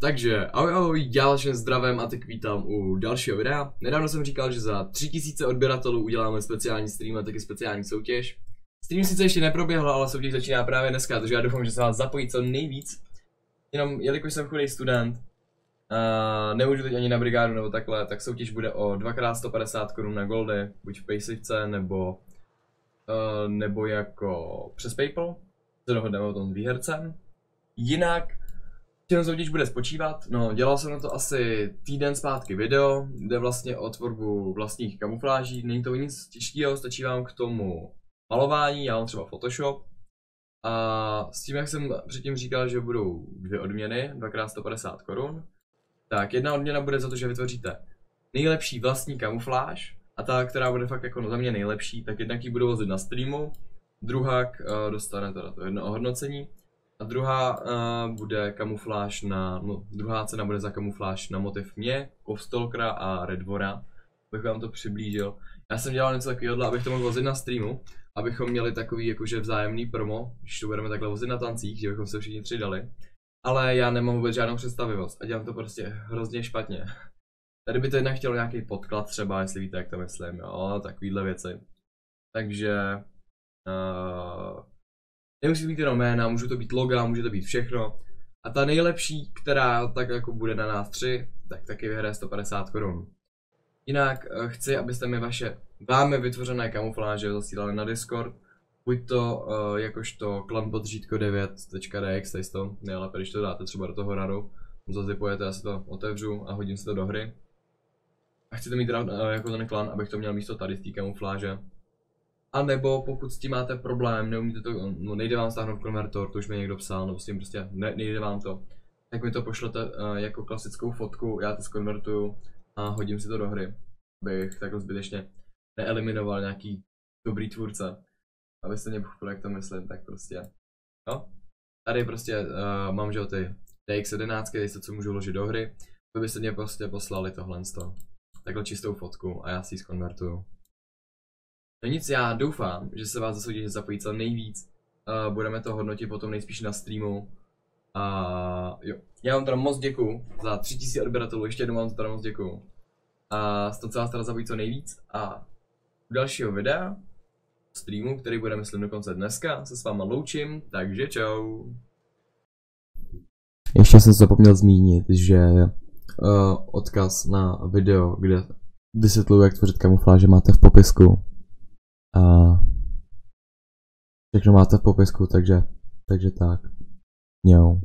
takže ahoj ahoj, já všem zdravím a teď vítám u dalšího videa. Nedávno jsem říkal, že za 3000 odběratelů uděláme speciální stream a taky speciální soutěž. Stream sice ještě neproběhl, ale soutěž začíná právě dneska, takže já doufám, že se vás zapojí co nejvíc. Jenom, jelikož jsem chudý student, a nemůžu teď ani na brigádu nebo takhle, tak soutěž bude o 2x150 korun na goldy, buď v Paysafece nebo, uh, nebo jako přes Paypal. Se dohodneme o tom s výhercem. Jinak, čem soutěž bude spočívat? No, dělal jsem na to asi týden zpátky video, jde vlastně o tvorbu vlastních kamufláží, není to nic těžkého, stačí vám k tomu malování, já mám třeba Photoshop. A s tím, jak jsem předtím říkal, že budou dvě odměny, 2x150 korun, tak jedna odměna bude za to, že vytvoříte nejlepší vlastní kamufláž, a ta, která bude fakt jako za mě nejlepší, tak jednak ji budu vozit na streamu, druhá uh, dostane teda to jedno ohodnocení, a druhá uh, bude kamufláž na, no, druhá cena bude za kamufláž na motiv mě, Kovstalkera a Redvora, abych vám to přiblížil. Já jsem dělal něco takového, abych to mohl vozit na streamu, abychom měli takový jakože vzájemný promo, když to budeme takhle vozit na tancích, že bychom se všichni tři dali. Ale já nemám vůbec žádnou představivost a dělám to prostě hrozně špatně. Tady by to jednak chtělo nějaký podklad třeba, jestli víte, jak to myslím, jo, takovýhle věci. Takže... Uh, nemusí být jenom jména, může to být loga, může to být všechno. A ta nejlepší, která tak jako bude na nás tři, tak taky vyhraje 150 korun. Jinak uh, chci, abyste mi vaše vámi vytvořené kamufláže zasílali na Discord, buď to uh, jakožto klanpodřítko 9.dx, tady to nejlépe, když to dáte třeba do toho radu, zazipujete, já si to otevřu a hodím si to do hry. A chcete mít uh, jako ten klan, abych to měl místo tady z té kamufláže. A nebo pokud s tím máte problém, neumíte to, no nejde vám stáhnout konvertor, to už mi někdo psal, nebo s tím prostě ne, nejde vám to, tak mi to pošlete uh, jako klasickou fotku, já to skonvertuju a hodím si to do hry, abych takhle zbytečně neeliminoval nějaký dobrý tvůrce abyste mě pochopili, jak to myslím, tak prostě, no. Tady prostě uh, mám, že ty DX11, tady se co můžu vložit do hry, to byste mě prostě poslali tohle z toho. Takhle čistou fotku a já si ji skonvertuju. No nic, já doufám, že se vás zasoutěže zapojí co nejvíc. Uh, budeme to hodnotit potom nejspíš na streamu. A jo, já vám teda moc děkuju za 3000 odběratelů, ještě jednou vám teda moc děkuju. A z toho se vás teda zapojí co nejvíc. A u dalšího videa streamu, který bude myslím dokonce dneska, se s váma loučím, takže čau. Ještě jsem zapomněl zmínit, že uh, odkaz na video, kde vysvětluji, jak tvořit kamufláže, máte v popisku. A všechno máte v popisku, takže, takže tak. Jo.